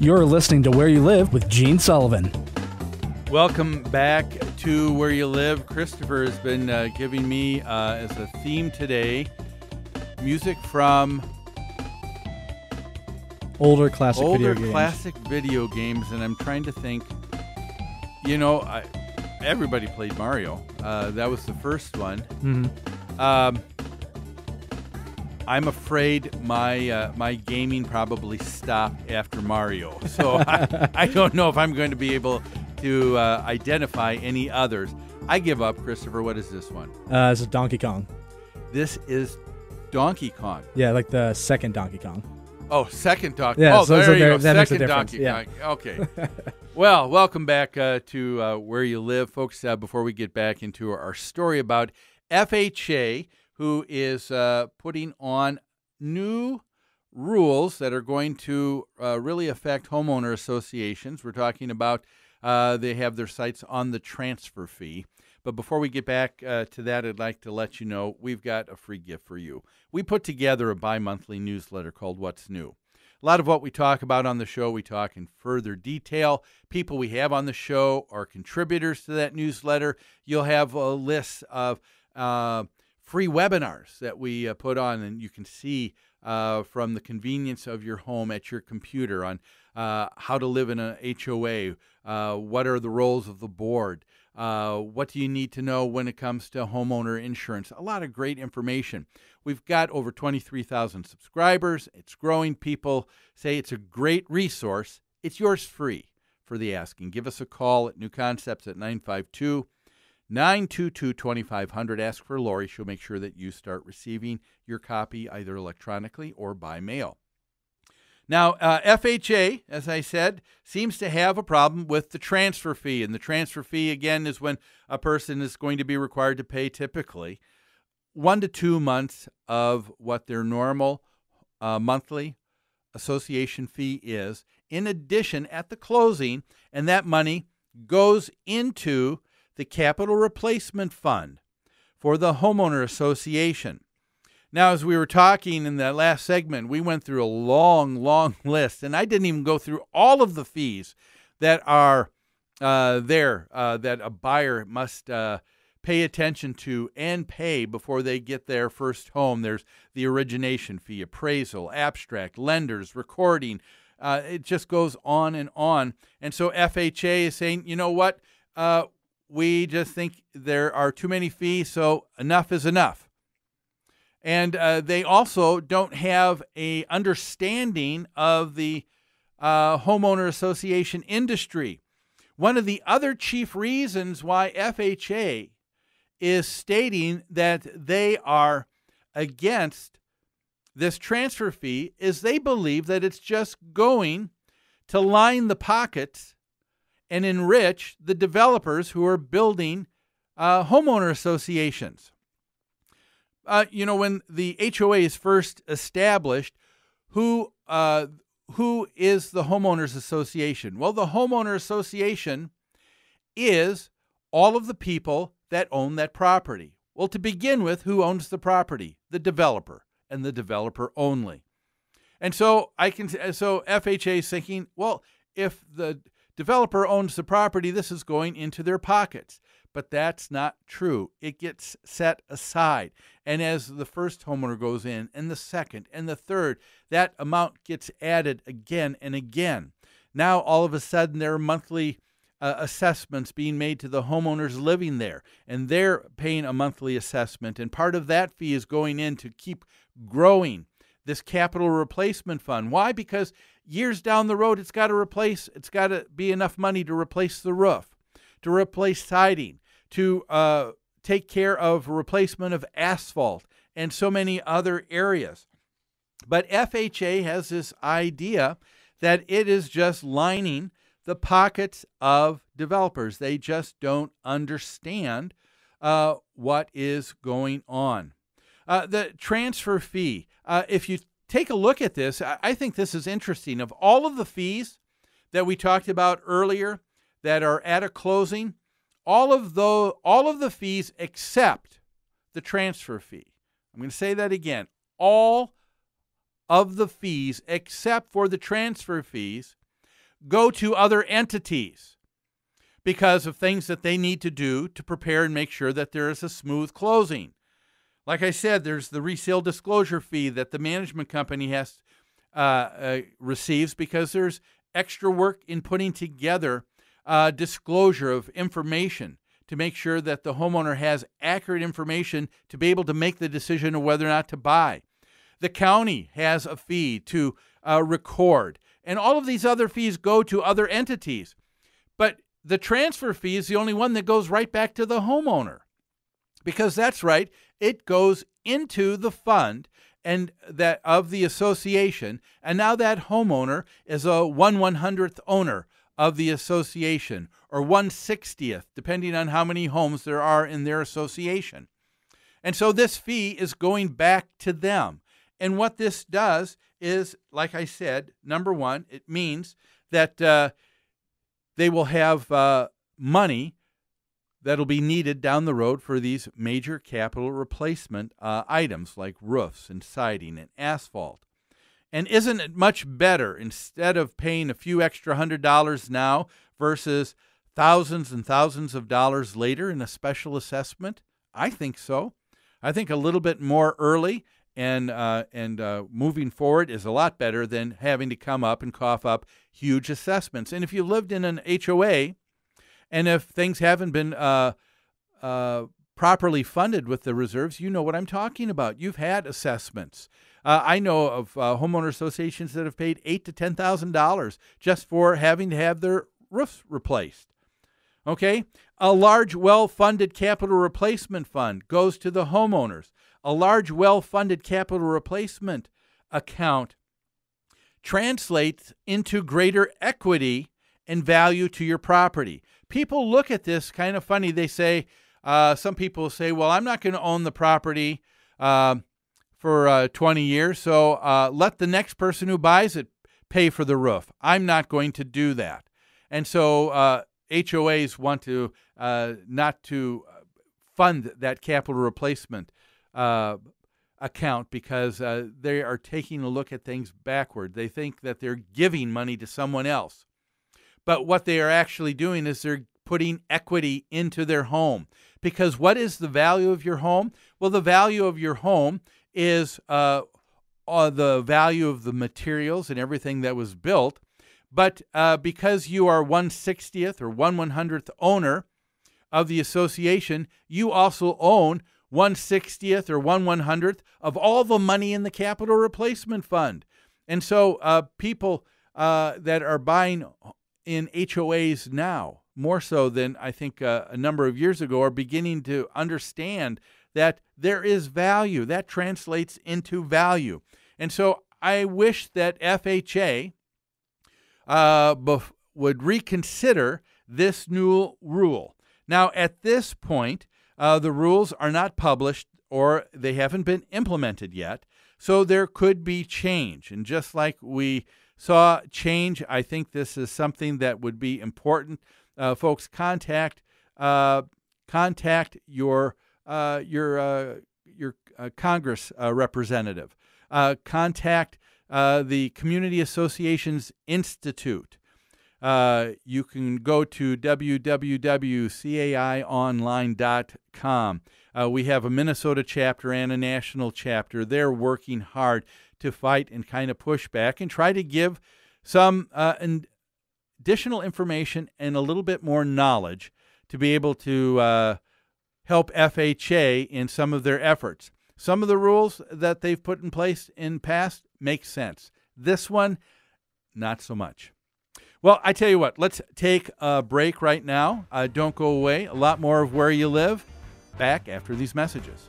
You're listening to Where You Live with Gene Sullivan. Welcome back to Where You Live. Christopher has been uh, giving me uh, as a theme today music from Older classic older video games. classic video games, and I'm trying to think. You know, I, everybody played Mario. Uh, that was the first one. Mhm. Um, I'm afraid my uh, my gaming probably stopped after Mario, so I, I don't know if I'm going to be able to uh, identify any others. I give up, Christopher. What is this one? Uh, this is Donkey Kong. This is Donkey Kong. Yeah, like the second Donkey Kong. Oh, second Donkey. Yeah, oh, so- there so you there- go. that second Donkey yeah. Kong. Okay. well, welcome back uh, to uh, where you live, folks. Uh, before we get back into our story about FHA, who is uh, putting on new rules that are going to uh, really affect homeowner associations. We're talking about uh, they have their sights on the transfer fee. But before we get back uh, to that, I'd like to let you know we've got a free gift for you. We put together a bi monthly newsletter called What's New. A lot of what we talk about on the show, we talk in further detail. People we have on the show are contributors to that newsletter. You'll have a list of uh, free webinars that we uh, put on, and you can see uh, from the convenience of your home at your computer on uh, how to live in an HOA, uh, what are the roles of the board, uh, what do you need to know when it comes to homeowner insurance. A lot of great information. We've got over 23,000 subscribers. It's growing. People say it's a great resource. It's yours free for the asking. Give us a call at New Concepts at 952 922 2500. Ask for Lori. She'll make sure that you start receiving your copy either electronically or by mail. Now, uh, FHA, as I said, seems to have a problem with the transfer fee. And the transfer fee, again, is when a person is going to be required to pay typically one to two months of what their normal uh, monthly association fee is, in addition at the closing, and that money goes into the capital replacement fund for the homeowner association. Now, as we were talking in that last segment, we went through a long, long list, and I didn't even go through all of the fees that are uh, there uh, that a buyer must uh, pay attention to and pay before they get their first home. There's the origination fee, appraisal, abstract, lenders, recording. Uh, it just goes on and on. And so FHA is saying, you know what? We just think there are too many fees, so enough is enough and uh, they also don't have a understanding of the uh, homeowner association industry. One of the other chief reasons why FHA is stating that they are against this transfer fee is they believe that it's just going to line the pockets and enrich the developers who are building uh, homeowner associations uh, you know, when the HOA is first established, who uh, who is the homeowners association? Well, the homeowner association is all of the people that own that property. Well, to begin with, who owns the property? The developer, and the developer only. And so I can so FHA is thinking, well, if the developer owns the property, this is going into their pockets. But that's not true. It gets set aside. And as the first homeowner goes in, and the second, and the third, that amount gets added again and again. Now, all of a sudden, there are monthly uh, assessments being made to the homeowners living there, and they're paying a monthly assessment. And part of that fee is going in to keep growing this capital replacement fund. Why? Because years down the road, it's got to replace, it's got to be enough money to replace the roof, to replace siding, to uh, take care of replacement of asphalt, and so many other areas. But FHA has this idea that it is just lining the pockets of developers. They just don't understand uh, what is going on. Uh, the transfer fee, uh, if you take a look at this, I, think this is interesting. Of all of the fees that we talked about earlier that are at a closing, all of the all of the fees except the transfer fee. I'm going to say that again. All of the fees except for the transfer fees go to other entities because of things that they need to do to prepare and make sure that there is a smooth closing. Like I said, there's the resale disclosure fee that the management company has uh, uh, receives because there's extra work in putting together uh, disclosure of information to make sure that the homeowner has accurate information to be able to make the decision of whether or not to buy. The county has a fee to uh, record, and all of these other fees go to other entities. But the transfer fee is the only one that goes right back to the homeowner. Because that's right, it goes into the fund and that of the association, and now that homeowner is a one one hundredth owner of the association, or one sixtieth, depending on how many homes there are in their association. And so this fee is going back to them. And what this does is, like I said, number one, it means that uh, they will have uh, money that'll be needed down the road for these major capital replacement uh, items like roofs and siding and asphalt. And isn't it much better instead of paying a few extra hundred dollars now versus thousands and thousands of dollars later in a special assessment? I think so. I think a little bit more early and uh, and uh, moving forward is a lot better than having to come up and cough up huge assessments. And if you lived in an HOA, and if things haven't been uh, uh, properly funded with the reserves, you know what I'm talking about. You've had assessments. Uh, I know of uh, homeowner associations that have paid eight to ten thousand dollars just for having to have their roofs replaced. Okay, a large, well-funded capital replacement fund goes to the homeowners a large, well funded capital replacement account translates into greater equity and value to your property. People look at this kind of funny. They say, uh, some people say, well, I'm not going to own the property uh, for uh, 20 years, so uh, let the next person who buys it pay for the roof. I'm not going to do that. And so HOAs uh, want to uh, not to fund that capital replacement account because they are taking a look at things backward. They think that they're giving money to someone else. But what they are actually doing is they're putting equity into their home. Because what is the value of your home? Well, the value of your home is uh, uh, the value of the materials and everything that was built. But uh, because you are 160th or 1 100th owner of the association, you also own 160th or 1 100th of all the money in the capital replacement fund. And so uh, people uh, that are buying in HOAs now, more so than I think uh, a number of years ago, are beginning to understand that there is value. That translates into value. And so I wish that FHA uh, bef- would reconsider this new rule. Now, at this point, uh, the rules are not published or they haven't been implemented yet. So there could be change. And just like we saw change, I think this is something that would be important. Uh, folks, contact uh, contact your uh, your uh, your uh, Congress representative. contact the Community Associations Institute. Uh, you can go to www.caionline.com. Uh, we have a Minnesota chapter and a national chapter. They're working hard to fight and kind of push back and try to give some uh, additional information and a little bit more knowledge to be able to uh, help FHA in some of their efforts. Some of the rules that they've put in place in past make sense. This one, not so much. Well, I tell you what, let's take a break right now. Uh, don't go away. A lot more of Where You Live back after these messages.